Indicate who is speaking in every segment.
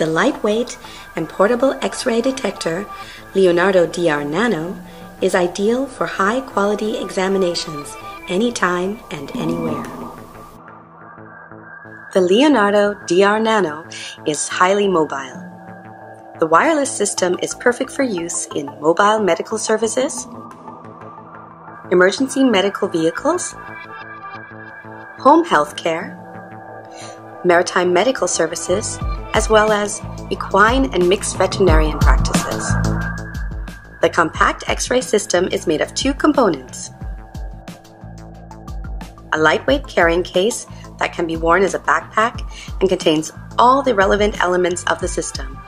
Speaker 1: The lightweight and portable X-ray detector, Leonardo DR Nano, is ideal for high quality examinations anytime and anywhere. The Leonardo DR Nano is highly mobile. The wireless system is perfect for use in mobile medical services, emergency medical vehicles, home health care, maritime medical services, as well as equine and mixed veterinarian practices. The compact X-ray system is made of two components. A lightweight carrying case that can be worn as a backpack and contains all the relevant elements of the system.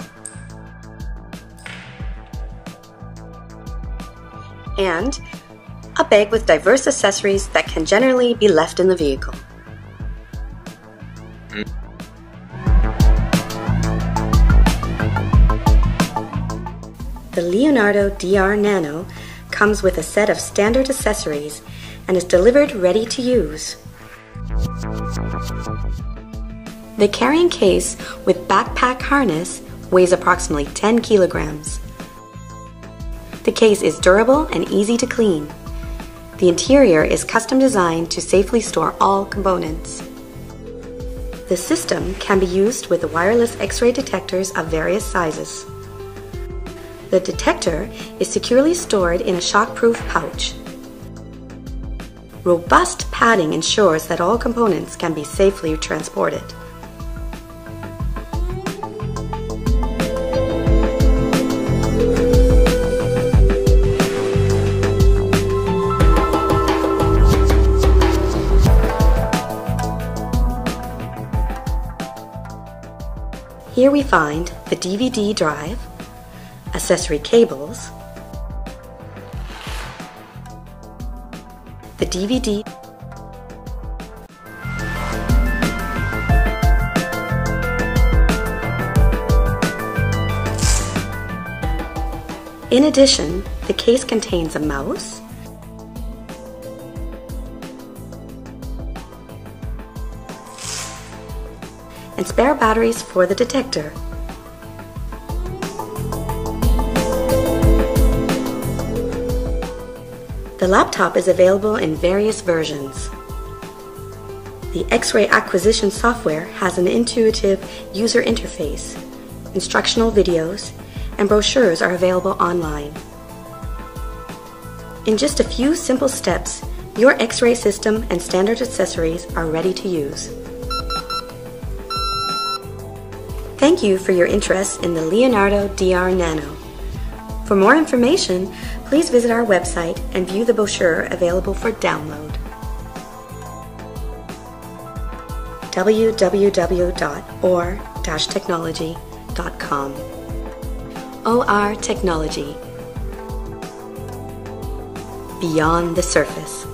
Speaker 1: And a bag with diverse accessories that can generally be left in the vehicle. The Leonardo DR Nano comes with a set of standard accessories and is delivered ready to use. The carrying case with backpack harness weighs approximately 10 kilograms. The case is durable and easy to clean. The interior is custom designed to safely store all components. The system can be used with wireless X-ray detectors of various sizes. The detector is securely stored in a shockproof pouch. Robust padding ensures that all components can be safely transported. Here we find the DVD drive, accessory cables, the DVD In addition, the case contains a mouse, and spare batteries for the detector. The laptop is available in various versions. The X-ray acquisition software has an intuitive user interface. Instructional videos and brochures are available online. In just a few simple steps, your X-ray system and standard accessories are ready to use. Thank you for your interest in the Leonardo DR Nano. For more information, please visit our website and view the brochure available for download. www.or-technology.com OR Technology Beyond the Surface